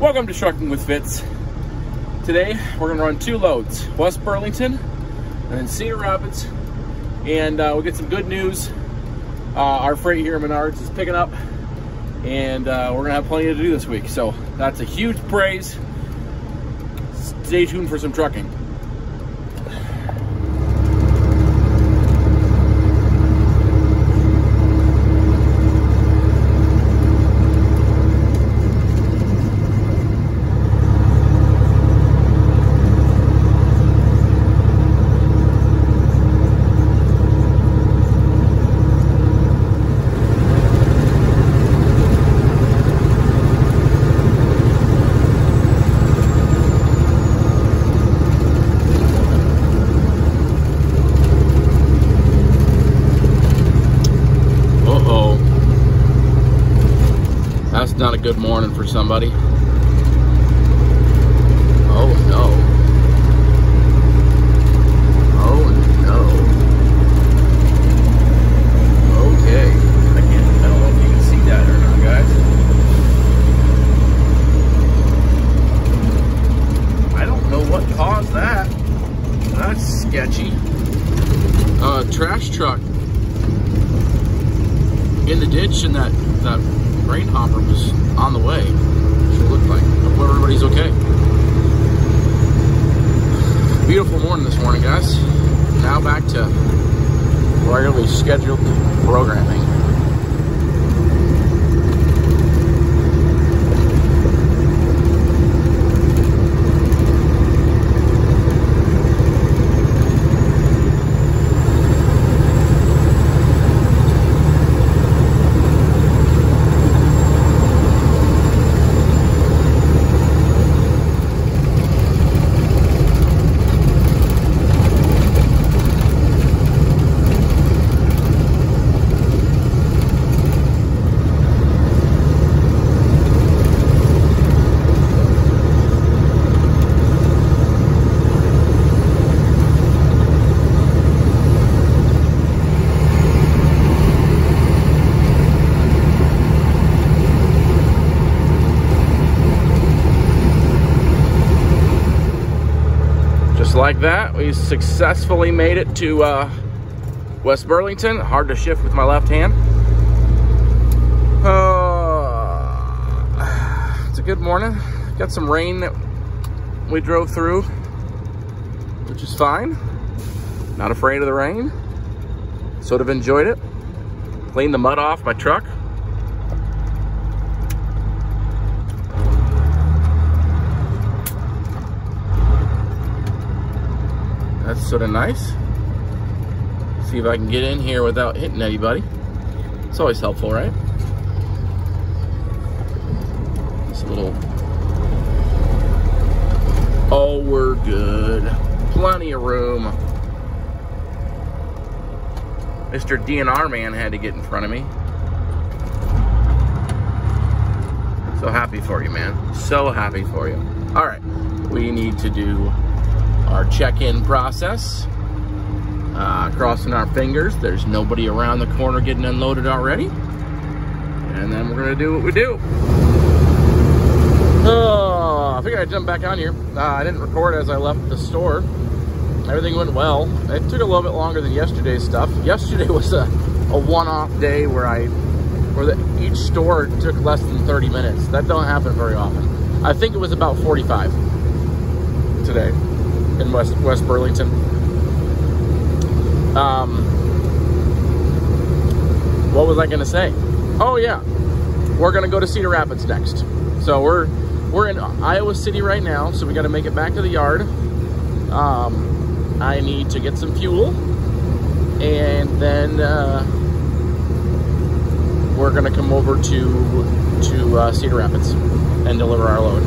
Welcome to Trucking with Fitz. Today we're gonna run two loads, West Burlington and then Cedar Rapids. And uh, we'll get some good news. Uh, our freight here at Menards is picking up and uh, we're gonna have plenty to do this week. So that's a huge praise. Stay tuned for some trucking. Uh-oh. That's not a good morning for somebody. Oh no. Oh no. Okay. I can't I don't know if you can see that or not, guys. I don't know what caused that. That's sketchy. Uh trash truck in the ditch and that that grain hopper was on the way. Should look like. Hope everybody's okay. Beautiful morning this morning, guys. Now back to regularly scheduled programming. Just like that, we successfully made it to uh, West Burlington. Hard to shift with my left hand. Uh, it's a good morning. Got some rain that we drove through, which is fine. Not afraid of the rain. Sort of enjoyed it. Cleaned the mud off my truck. That's sort of nice. See if I can get in here without hitting anybody. It's always helpful, right? Just a little. Oh, we're good. Plenty of room. Mr. DNR man had to get in front of me. So happy for you, man. So happy for you. All right, we need to do our check-in process. Uh, crossing our fingers, there's nobody around the corner getting unloaded already. And then we're gonna do what we do. Oh, I figured I'd jump back on here. Uh, I didn't record as I left the store. Everything went well. It took a little bit longer than yesterday's stuff. Yesterday was a, a one-off day where I, where the, each store took less than 30 minutes. That don't happen very often. I think it was about 45 today in West West Burlington. Um, what was I going to say? Oh yeah, we're going to go to Cedar Rapids next. So we're we're in Iowa City right now, so we got to make it back to the yard. Um, I need to get some fuel, and then uh, we're going to come over to to uh, Cedar Rapids and deliver our load.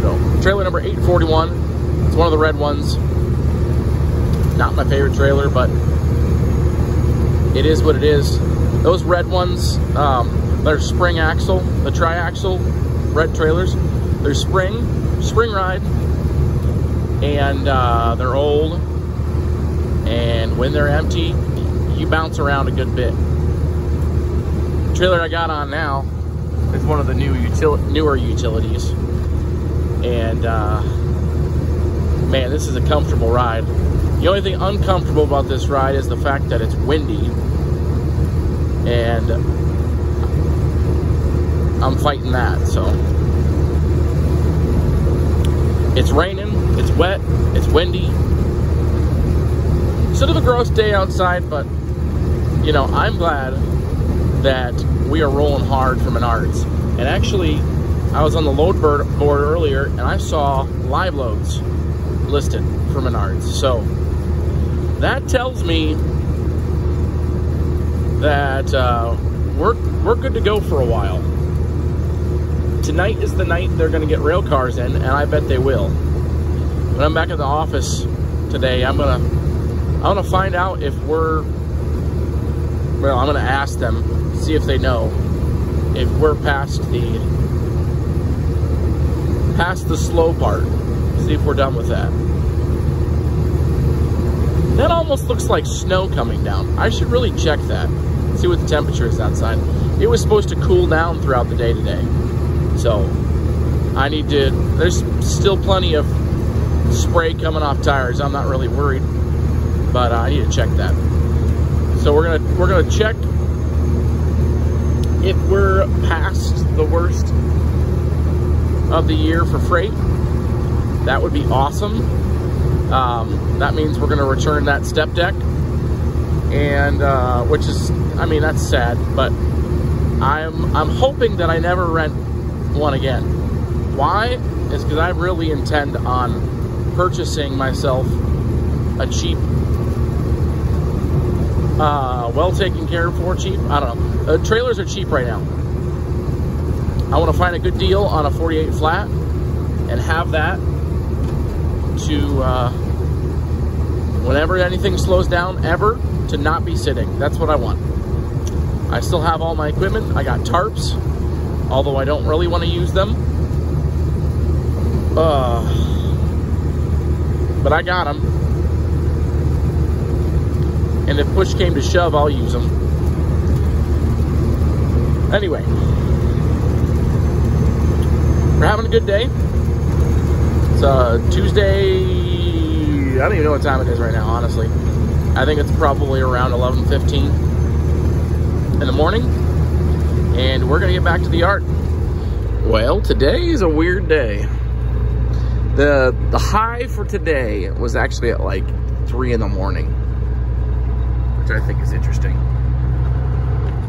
So trailer number 841. It's one of the red ones. Not my favorite trailer, but it is what it is. Those red ones, um, they're spring axle, the tri-axle red trailers. They're spring, spring ride, and uh, they're old. And when they're empty, you bounce around a good bit. The trailer I got on now is one of the new util newer utilities. And uh, man, this is a comfortable ride. The only thing uncomfortable about this ride is the fact that it's windy. And I'm fighting that, so. It's raining, it's wet, it's windy. Sort of a gross day outside, but you know, I'm glad that we are rolling hard for Menards. And actually, I was on the load board earlier and I saw live loads listed for Menards. So that tells me that uh, we're, we're good to go for a while. Tonight is the night they're going to get rail cars in, and I bet they will. When I'm back at the office today, I'm gonna I'm gonna find out if we're well, I'm gonna ask them, see if they know if we're past the past the slow part. See if we're done with that. That almost looks like snow coming down. I should really check that. See what the temperature is outside. It was supposed to cool down throughout the day today. So I need to, there's still plenty of spray coming off tires. I'm not really worried, but uh, I need to check that. So we're gonna we're gonna check if we're past the worst of the year for freight. That would be awesome. Um, that means we're gonna return that step deck, and uh, which is, I mean, that's sad, but I'm I'm hoping that I never rent one again. Why? Is because I really intend on purchasing myself a cheap, uh, well taken care of for cheap. I don't know. Uh, trailers are cheap right now. I want to find a good deal on a 48 flat and have that to uh, whenever anything slows down ever to not be sitting. That's what I want. I still have all my equipment. I got tarps, although I don't really want to use them. Uh, but I got them. And if push came to shove, I'll use them. Anyway, we're having a good day. It's uh, Tuesday. I don't even know what time it is right now, honestly. I think it's probably around 11:15 in the morning, and we're gonna get back to the yard. Well, today is a weird day. The the high for today was actually at like three in the morning, which I think is interesting.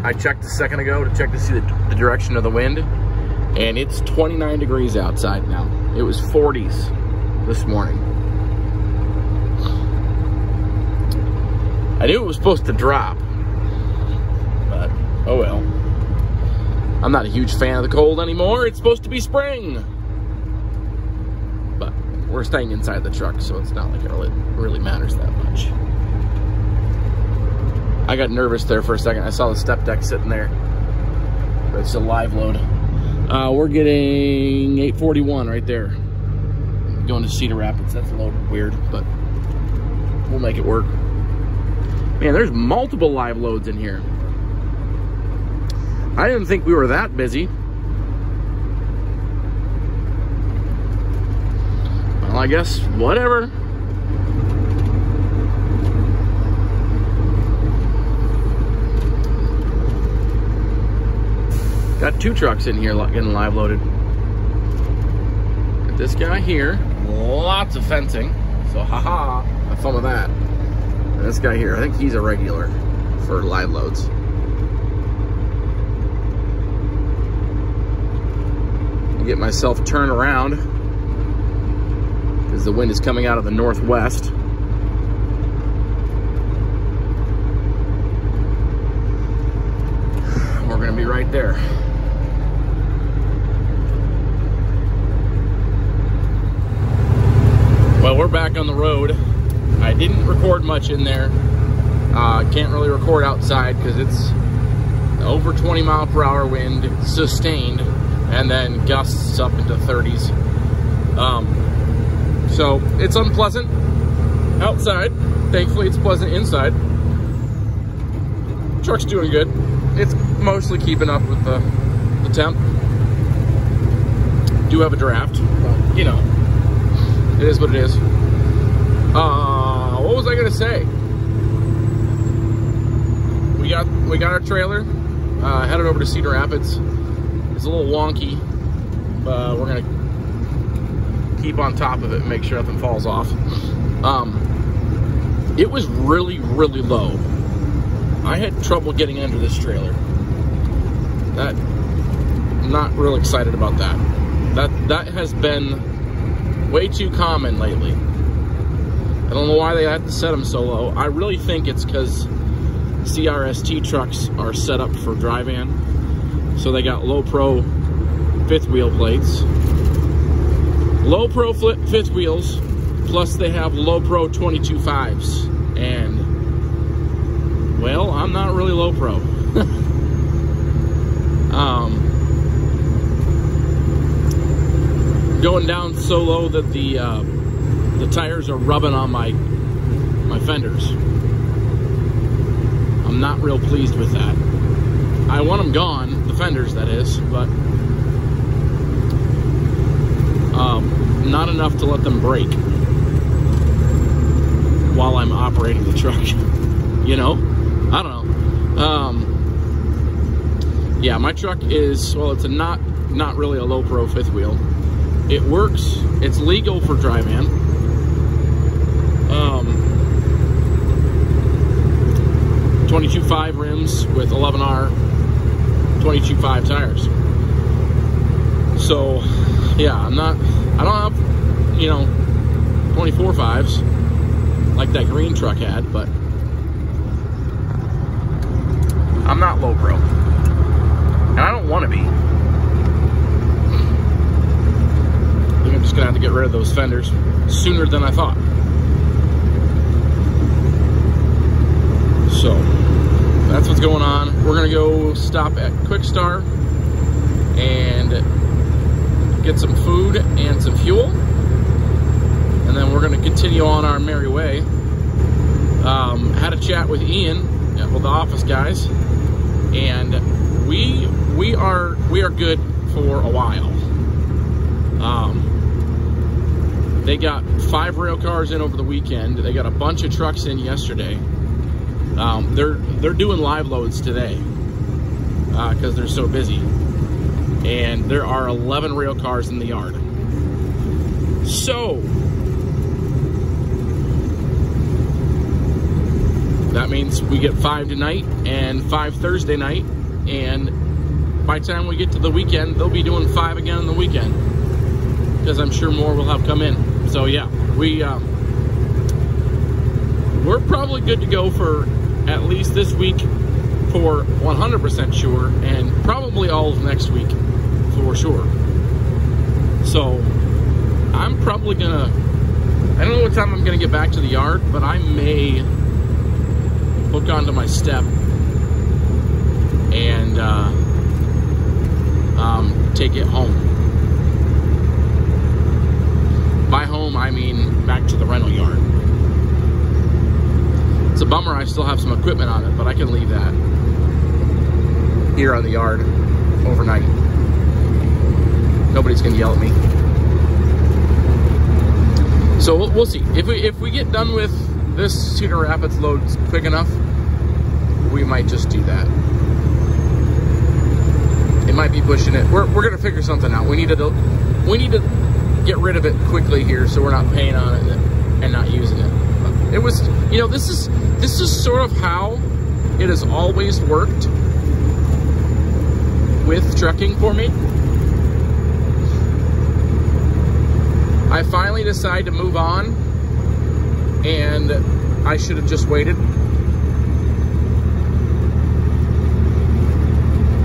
I checked a second ago to check to see the, the direction of the wind, and it's 29 degrees outside now. It was 40s this morning. I knew it was supposed to drop, but oh well. I'm not a huge fan of the cold anymore. It's supposed to be spring. But we're staying inside the truck, so it's not like it really, matters that much. I got nervous there for a second. I saw the step deck sitting there. It's a live load. Uh, we're getting 841 right there. Going to Cedar Rapids. That's a little weird, but we'll make it work. Man, there's multiple live loads in here. I didn't think we were that busy. Well, I guess whatever. Got two trucks in here getting live loaded. Got this guy here, lots of fencing. So haha, have fun with that. And this guy here, I think he's a regular for live loads. Get myself turned around because the wind is coming out of the northwest. We're gonna be right there. Well, we're back on the road. I didn't record much in there. Uh, can't really record outside because it's over 20 mile per hour wind, sustained, and then gusts up into 30s. Um, so it's unpleasant outside. Thankfully, it's pleasant inside. Truck's doing good. It's mostly keeping up with the, the temp. Do have a draft, but you know, it is what it is. Uh, what was I gonna say? We got we got our trailer. Uh, headed over to Cedar Rapids. It's a little wonky, but we're gonna keep on top of it and make sure nothing falls off. Um, it was really, really low. I had trouble getting under this trailer. That I'm not real excited about that. That that has been way too common lately. I don't know why they had to set them so low. I really think it's because CRST trucks are set up for dry van. So they got low pro fifth wheel plates. Low pro fifth wheels, plus they have low pro 22 fives. And, well, I'm not really low pro. um, going down so low that the uh, the tires are rubbing on my my fenders. I'm not real pleased with that. I want them gone, the fenders that is, but um, not enough to let them break while I'm operating the truck. you know? I don't know. Um, yeah, my truck is, well, it's a not, not really a low pro fifth wheel. It works, it's legal for dry van. Um, 22.5 rims with 11R 22.5 tires. So, yeah, I'm not, I don't have, you know, 24 fives like that green truck had, but I'm not low pro. And I don't want to be. I think I'm just gonna have to get rid of those fenders sooner than I thought. So that's what's going on. We're gonna go stop at Kwik Star and get some food and some fuel. And then we're gonna continue on our merry way. Um, had a chat with Ian, with the office guys, and we we are we are good for a while. Um, they got five rail cars in over the weekend. They got a bunch of trucks in yesterday. Um, they're they're doing live loads today because uh, they're so busy, and there are 11 rail cars in the yard. So that means we get five tonight and five Thursday night, and by the time we get to the weekend, they'll be doing five again on the weekend because I'm sure more will have come in. So yeah, we. Um, we're probably good to go for at least this week for 100% sure, and probably all of next week for sure. So, I'm probably gonna, I don't know what time I'm gonna get back to the yard, but I may hook onto my step and uh, um, take it home. Mean back to the rental yard. It's a bummer I still have some equipment on it, but I can leave that here on the yard overnight. Nobody's gonna yell at me. So we'll, we'll see. If we if we get done with this Cedar Rapids load quick enough, we might just do that. It might be pushing it. We're, we're gonna figure something out. We need to we need to get rid of it quickly here so we're not paying on it and not using it. It was, you know, this is this is sort of how it has always worked with trucking for me. I finally decided to move on and I should have just waited.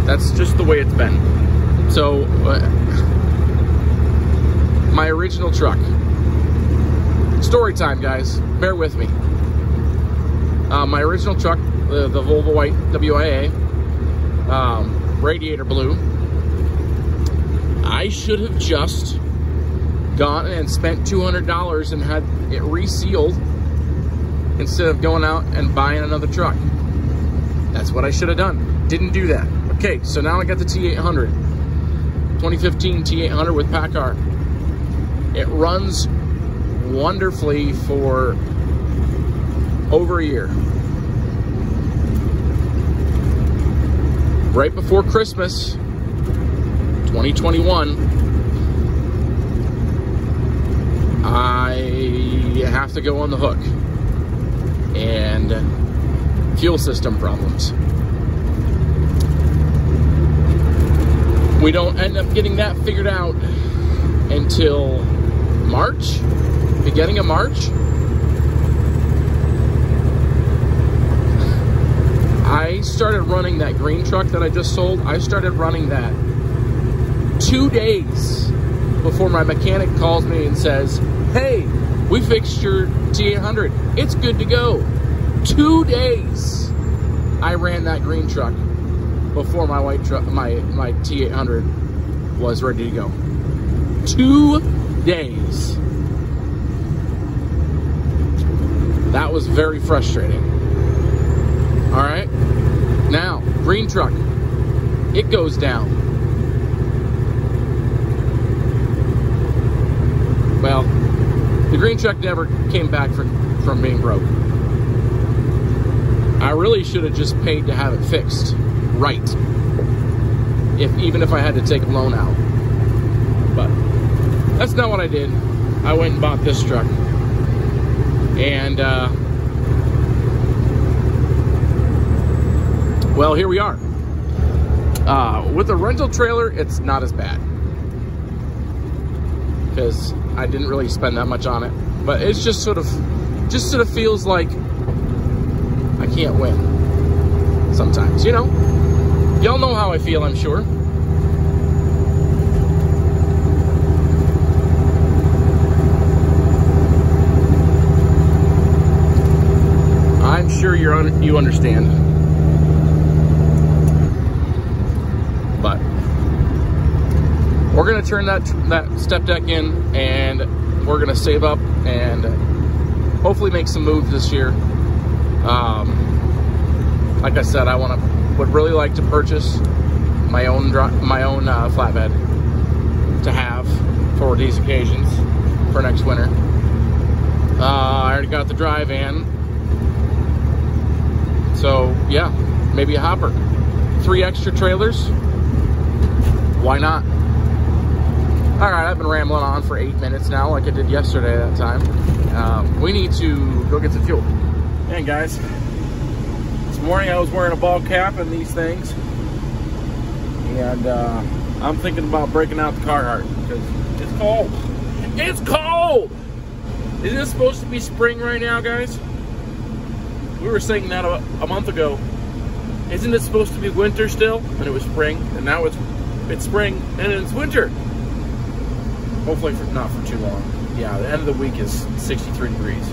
That's just the way it's been. So, uh, my original truck. Story time, guys. Bear with me. Uh, my original truck, the, the Volvo White WIA, um, radiator blew, I should have just gone and spent $200 and had it resealed instead of going out and buying another truck. That's what I should have done. Didn't do that. Okay, so now I got the T800. 2015 T800 with PACCAR. It runs wonderfully for over a year. Right before Christmas, 2021, I have to go on the hook. And fuel system problems. We don't end up getting that figured out until March, beginning of March. I started running that green truck that I just sold. I started running that two days before my mechanic calls me and says, Hey, we fixed your T800. It's good to go. Two days I ran that green truck before my white truck, my, my T800 was ready to go. Two days. That was very frustrating. All right. Now, green truck. It goes down. Well, the green truck never came back from, from being broke. I really should have just paid to have it fixed right. If even if I had to take a loan out. That's not what I did. I went and bought this truck. And uh, well, here we are. Uh, with a rental trailer, it's not as bad because I didn't really spend that much on it. But it's just sort of, just sort of feels like I can't win sometimes, you know? Y'all know how I feel, I'm sure. I'm sure you're un you understand. But we're gonna turn that that step deck in, and we're gonna save up and hopefully make some moves this year. Um, like I said, I want to would really like to purchase my own my own uh, flatbed to have for these occasions for next winter. Uh, I already got the dry van, so yeah, maybe a hopper. Three extra trailers. Why not? All right, I've been rambling on for eight minutes now, like I did yesterday that time. Um, we need to go get some fuel. And guys, this morning I was wearing a ball cap and these things. And uh, I'm thinking about breaking out the Carhartt because it's cold. It's cold! Isn't it supposed to be spring right now, guys? We were saying that a, a month ago. Isn't it supposed to be winter still? And it was spring, and now it's it's spring, and it's winter. Hopefully for, not for too long. Yeah, the end of the week is 63 degrees.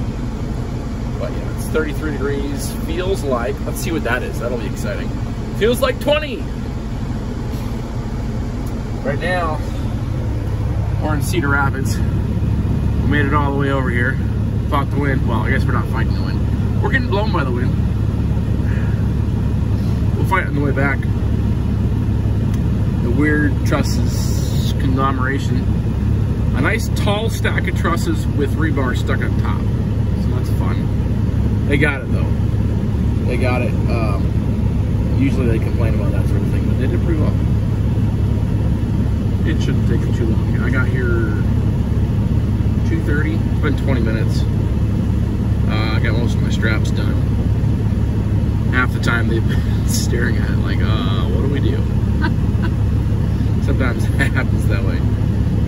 But yeah, it's 33 degrees. Feels like, let's see what that is. That'll be exciting. Feels like 20. Right now, we're in Cedar Rapids. We made it all the way over here. Fought the wind. Well, I guess we're not fighting the wind. We're getting blown by the wind. We'll fight on the way back. The weird trusses conglomeration. A nice tall stack of trusses with rebar stuck on top. So that's fun. They got it though. They got it. Um, usually they complain about that sort of thing, but they did pretty well. It shouldn't take too long. I got here 2.30. It's been 20 minutes. Uh, I got most of my straps done. Half the time they've been staring at it like, uh, what do we do? Sometimes it happens that way.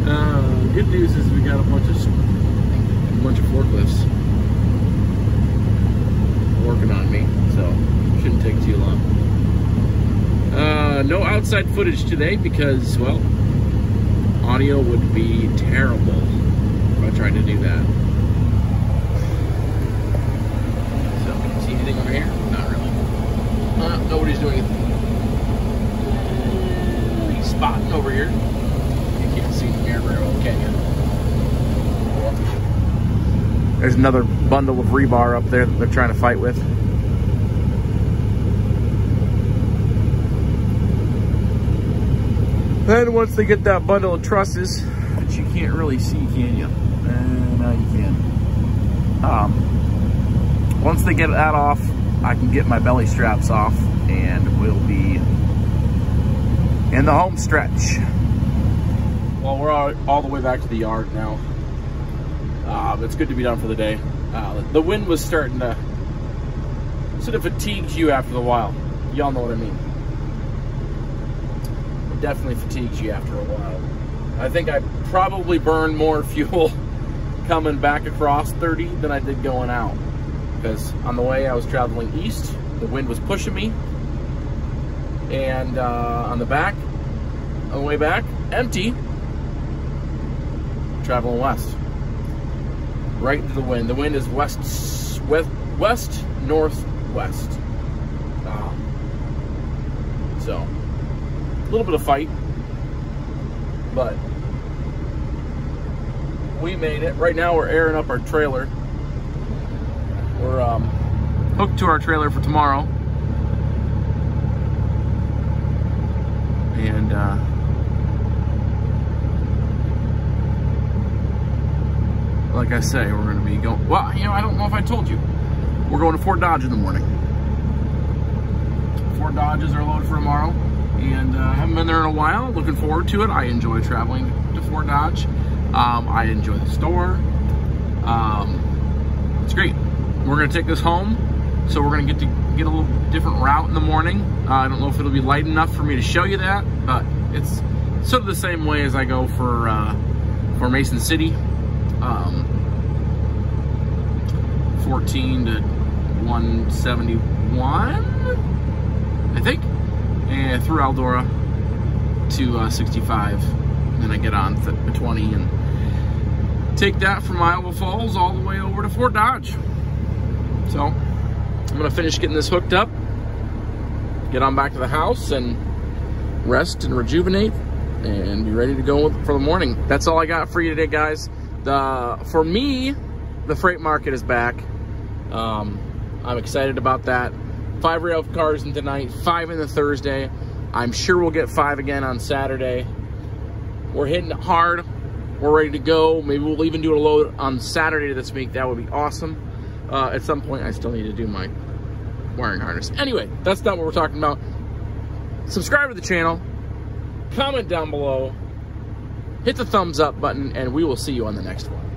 Uh, good news is we got a bunch of a bunch of forklifts working on me, so shouldn't take too long. Uh, no outside footage today because, well, audio would be terrible if I tried to do that. So, can you see anything over here? Not really. Uh, nobody's doing anything. He's spotting over here. You can't see the mirror very well, can you? There's another bundle of rebar up there that they're trying to fight with. Then once they get that bundle of trusses which you can't really see, can you? Uh, now you can. Um, once they get that off, I can get my belly straps off and we'll be in the home stretch. Well, we're all, all the way back to the yard now. Uh, it's good to be done for the day. Uh, the wind was starting to sort of fatigues you after a while. Y'all know what I mean. It definitely fatigues you after a while. I think I probably burned more fuel coming back across 30 than I did going out. Because on the way I was traveling east, the wind was pushing me. And uh, on the back, on the way back, empty, traveling west. Right into the wind. The wind is west, west, west, northwest. Um, so, a little bit of fight, but we made it. Right now we're airing up our trailer. We're um, hooked to our trailer for tomorrow. And uh, like I say, we're gonna be going, well, you know, I don't know if I told you. We're going to Fort Dodge in the morning. Fort Dodge is our load for tomorrow. And uh, haven't been there in a while. Looking forward to it. I enjoy traveling to Fort Dodge. Um, I enjoy the store. Um, it's great. We're gonna take this home, so we're gonna get to get a little different route in the morning. Uh, I don't know if it'll be light enough for me to show you that, but it's sort of the same way as I go for uh, for Mason City. Um, 14 to 171, I think, and through Eldora to uh, 65. then I get on 20 and take that from Iowa Falls all the way over to Fort Dodge. So I'm gonna finish getting this hooked up, get on back to the house and rest and rejuvenate and be ready to go for the morning. That's all I got for you today, guys. The For me, the freight market is back. Um, I'm excited about that. Five rail cars in tonight, five in the Thursday. I'm sure we'll get five again on Saturday. We're hitting it hard. We're ready to go. Maybe we'll even do a load on Saturday this week. That would be awesome. Uh, at some point, I still need to do my wiring harness. Anyway, that's not what we're talking about. Subscribe to the channel. Comment down below. Hit the thumbs up button, and we will see you on the next one.